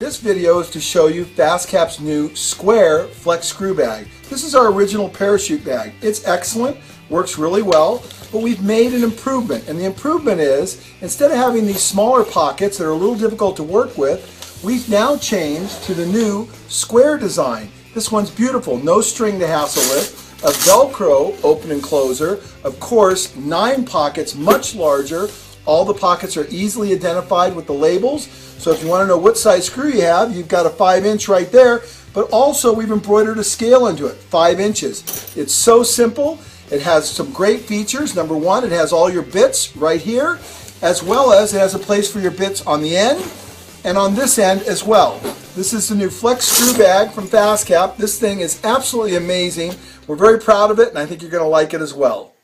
This video is to show you FastCap's new square flex screw bag. This is our original parachute bag. It's excellent, works really well, but we've made an improvement. And the improvement is, instead of having these smaller pockets that are a little difficult to work with, we've now changed to the new square design. This one's beautiful, no string to hassle with, a Velcro open and closer, of course, nine pockets, much larger, all the pockets are easily identified with the labels. So if you want to know what size screw you have, you've got a 5 inch right there. But also we've embroidered a scale into it, 5 inches. It's so simple. It has some great features. Number one, it has all your bits right here, as well as it has a place for your bits on the end and on this end as well. This is the new Flex Screw Bag from FastCap. This thing is absolutely amazing. We're very proud of it, and I think you're going to like it as well.